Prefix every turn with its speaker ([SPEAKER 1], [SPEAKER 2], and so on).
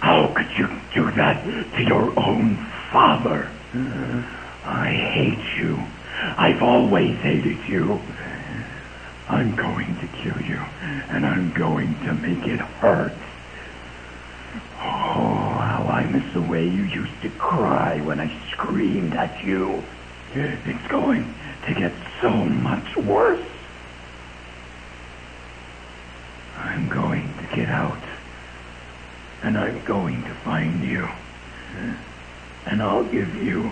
[SPEAKER 1] How could you do that to your own father? I hate you. I've always hated you. I'm going to kill you, and I'm going to make it hurt. Oh, how I miss the way you used to cry when I screamed at you. It's going to get so much worse. I'm going to get out, and I'm going to find you, and I'll give you